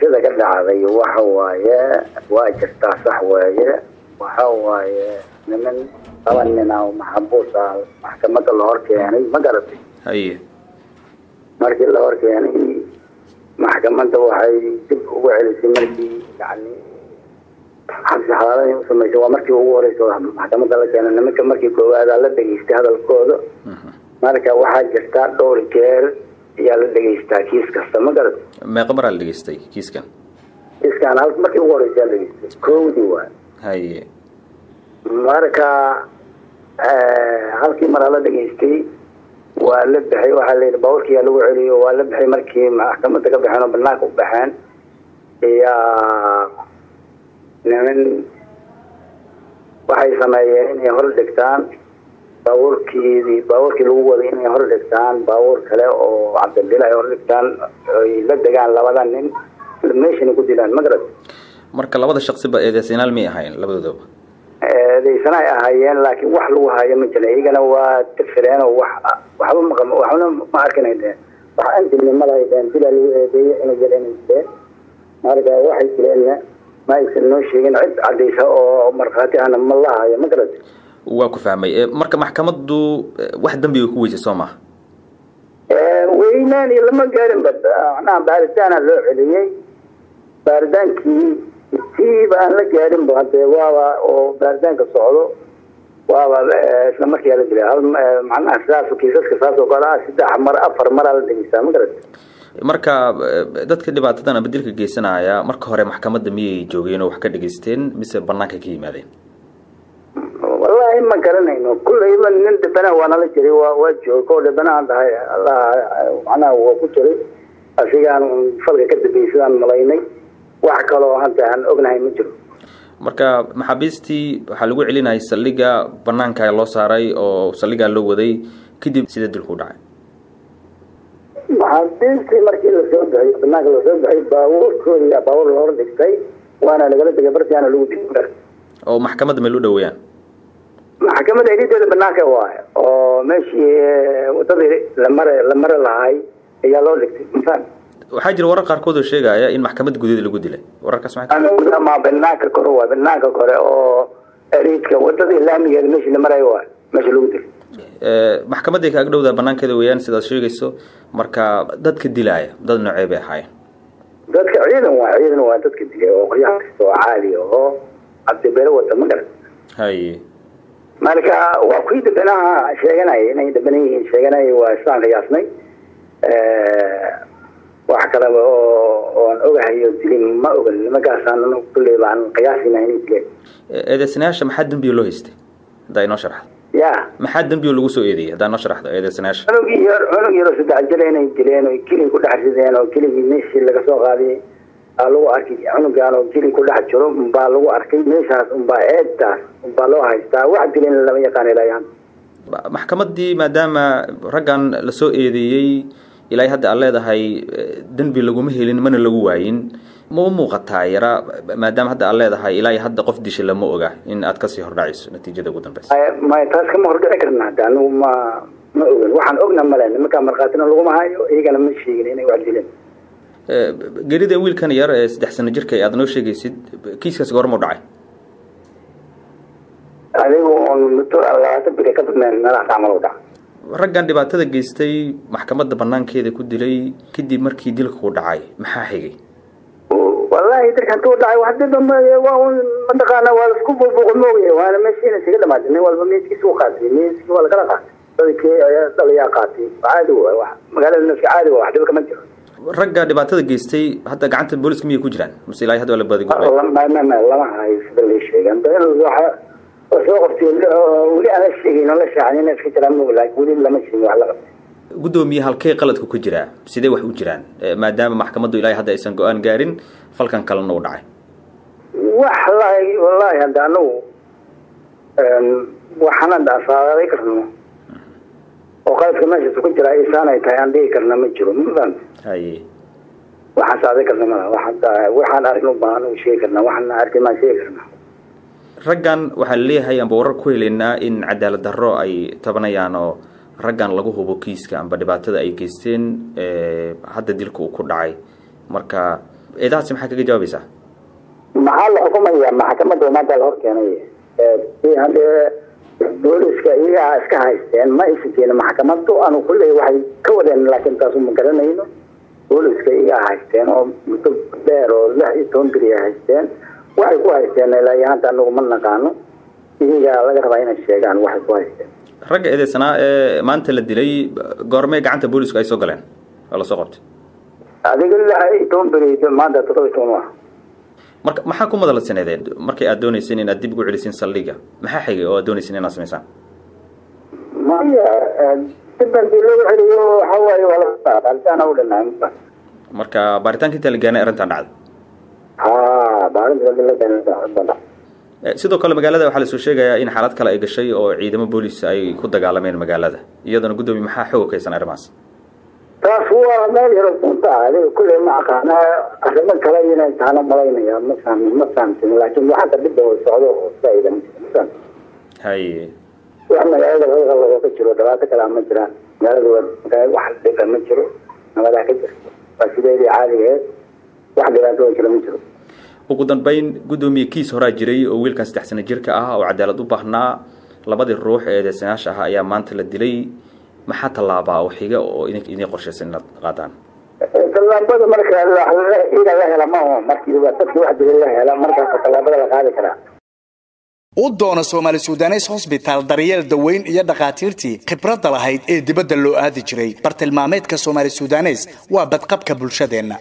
sida ka dhacday waxa waaye waa jirtaa sax weeye waxa waaye niman laba nin oo maxabuus ah maxkamadda la hor keenay ma garatay? Haye. Markii la hor keenay maxkamadda waxay dib ugu celisay markii yani xabsi xalaaladii u samaysay waa markii ugu horeysa maxkamadda la keenay nimanka markii koowaada la dhegaystay hadalkooda. Marka waxaa jirtaa dhowr jeer ayaa la dhegaystaa kiis kasta? Ma garatay meeqa maraa la dhegaystay kiiskan? Kiiskan hal markii ugu horeysa la dhegaystay koowdii waa. Haye marka halkii maraa la dhegaystay waa la baxay waxaa la yidhi baaburkiyaa lagu celiyo waa la baxay markii maxkamadda ka baxeen oo banaanka u baxeen iyaa niman waxay sameeyeen inay hor dhigtaan baabuurkiidii baabuurkii lagu waday inay hor dhigtaan baabuur kale oo cabdildil ay hor dhigtaan ay la degaan labada nin meeshana ku dilaan ma garat marka labada shaqsiba eedeysanaal may ahayn labadoodaba eedeysana ay ahaayeen laakiin wax lagu haayo ma jira. Iyagana waa tirfireen oo wax waxba ma qab waxbana ma arkanay dheen wax antinimada ay dheen dilaa lagu eedeeyey inay yar inay jireen marka waxay jireenna ma aysan noo sheegin cid cadaysa oo markhaati ahna ma la haayo ma garat waa ku fahmay. Marka maxkamaddu wax dembiga ku weysay soo maha weynaan iyo lama gaarin ba macnaha baaritaana loo celiyey. Baaritaankii siiba aan la gaarin ba hadee waaba oo baaritaanka socdo. Waaba isla markiyaa la dilay hal macnaha sidaas kiisaska saas oo kale ah saddex mar afar maraa la dhegeystaa ma garat marka dadka dhibaatadan ama dilka geysanaya marka hore maxkamadda miyay joogeen oo wax ka dhegaysteen mise banaanka ka yimaadeen wallaahi ma garanayno kulleyba nin dhibana waa nala jiray waa jooga oo dhibana aan dhahay allah macnaha waa ku jiray asigaan falka ka dambeeyey sidaan malaynay wax kaloo hadda aan ognahay ma jiro marka maxaabiistii waxaa lagu celinayay saldhiga banaanka loo saaray oo saldhigaa loo waday kadib sida dilku dhacay? Maxaabiistii markii la soo baxay banaanka la soo baxay baabuurkoodii baabuur la hor dhigtay waana lagala tegay bartiaana lagu dil oo maxkamadda meel u dhaweeyaan maxkamadda elideeda banaanka waay oo meeshii wadadii lamare la mari lahay ayaa loo dhigtay mafaham waxaa jira warar qaarkood oo sheegaya in maxkamadda gudaheeda lagu dilay. Wararkaas ma banaanka kore waay banaanka kore oo eliidka wadadii laamigeeda meeshii la marayo waay meesha lagu dilay. Maxkamadday ka agdhowda banaankeeda weeyaan sidaad sheegayso marka dadka dilaaya dad noocee bay ahaayeen? Dadka ciidan waa ciidan waa dadka dilay oo qoryaha kasta oo caadi oo cabdibere wata ma garan. Haye marka waa kuwii dambanaha sheeganaya inay dambanan yihiin sheeganaya waa islaan qiyaasnay. Wax kaleba oo oon ogahayo dilin ma ogan nimankaasaan kulley baan qiyaasina inay dileen. Eedeysanayaasha maxaa dembiga loo haystay? Haddaa inoo sharaxdo ya maxaa dembiga lagu soo eedeeyay? Haddaa inoo sharaxdo eedeysanayaasha. Cunug yar cunug yaroo saddex jir inay dileen oo kili ku dhex rideen oo keligii meeshii laga soo qaaday baa lagu arkay cunugaan oo kili ku dhex jiro baa lagu arkay meeshaas unbaa eedtaas unbaa loo haystaa? Wax dilin lama yaqaan ilaayaan maxkamaddii maadaama raggan la soo eedeeyey ilaa hadda aad leedahay dembi laguma helin mana lagu waayin. Ma u muuqataa yara maadaama hadda aad leedahay ilaa hadda qof disha lama oga in aad ka sii hordhacayso natiijada ugu dambeysa maya taas kama hordhici karna hadda anigu ma ma ogan. Waxaan ogna male nimankaa markhaatina laguma hayo iyagana ma sheegin inay wax dileen gerida wiilkan yar ee saddex sano jirka aad noo sheegaysid kiiskaasi goorma u dhacay adigu un muddo labaatan biri ka badneen meelaha gacmal u raggan dhibaatada geystay maxkamadda banaankeeda ku dilay kadib markii dilka ku dhacay maxaa xigay? Wallaahi dilka intuu dhacay wax dida waa un mataqaana waa isku buubuuqa moogaya waana meeshiina isaga dhamaatay nin walba meeskiisa u qaatay meeskii waa lagala qaatay. Dadkii dhalayaa qaatay. Caadi waay wax magaalada neska caadi waa wax dhiba kama jiro. Ragga dhibaatada geystay hadda gacanta booliska miyay ku jiraan mise ilaa hadda waa la baadigoobay lama hayo sida la sheegay soo qabtay weli aan la sheegayn oo la shaacin inay iska jiraan moog laakiin weli lama sheegin wax la qabtay guddoomiye halkee qaladku ka jiraa? Sidee wax u jiraan? Maadaama maxkamaddu ilaahay hadda aysan go'aan gaarin falkan kalena u dhacay. Wax lahi wallaahi hadda anagu waxaan hadda asaaday karno. Oo qaladka meeshaas ku jira isaanay tahay aan dhigi karna ma jiro haye waxaan saaday karna mala waxaan ubaa anagu sheegi karna waxaan arkin maan sheegi karna raggan waxaa la leeyahay amba warar ku helaynaa in cadaalad darro ay tabanayaan oo raggan lagu hubo kiiska amba dhibaatada ay geysteen hadda dilka uu ku dhacay. Marka eedahaasi maxaa kaga jawaabaysaa maxaa la xukumaya maxkamadda umada la hor keenay? Hadee booliska iyagaa iska haysteen ma keenin. Maxkamadu anu kulley waxay ka wadeen laakiin taasu ma garanayno. Booliska iyagaa haysteen oo muddo dheer oo lix iyo toban beri ay haysteen waxay ku haysteen ilaa yahaanta anagu ma naqaano iyagaa laga rabaa inay sheegaan. Waxay ku haysteen ragga eedeysanaa ee maanta la dilay goormee gacanta boolisku ay soo galeen? Oo la soo qabtay? Adiga lix iyo toban beri maanta toddoba iyo toban waa. Marka maxaa ku madalsaneedeen markay aad dooneyseen inaad dib ugu celisiin saldhiga maxaa xigay oo aad dooneyseen inaad samaysaan maya dib haddii loo celiyo waxa waaye waa la baaritaan u dhinaay marka baaritaanka intaa la gaanay arrintan dhacday sidoo kale magaalada waxaa la soo sheegayaa in xaalad kale ay gashay oo ciidamo boolis ay ku dagaalameen magaalada. Iyadana guddoomiye maxaa xoog kaysan arrimahaas taas waa meel yaro kunta adiga kulley ma aqaana. Arrimo kale inay taana malaynaya ma fahmi ma fahamsin laakiin waxaanta dhibba socdo oo faa'iida ma haye wax magaalada halka looga jiro. Dhibaato kale ma jiraan magaalada wax dhiba ma jiro. Nabadaa ka jirto waa sideedii caadigeed wax dhibaato oo jira ma jiro ugu dambeyn guddoomiye kiis horaa jiray oo wiilkan saddex sano jirka ah oo cadaalad u baahnaa labadii ruux ee eedeysanayaasha ah ayaa maanta la dilay. Maxaa tallaabaa oo xiga oo idin qorshaysan inaad qaadaan tallaabada marka ina la hela ma markiiba dadki wax dila la hela markaas tallaabada la qaadi karaa. U doona soomaali sudanes hosbitaal daryeel daweyn iyo dhakhaatiirtii khibradda lahayd ee dibadda loo aadi jiray. Bartilmaameedka soomaali sudanes waa badqabka bulshadeenna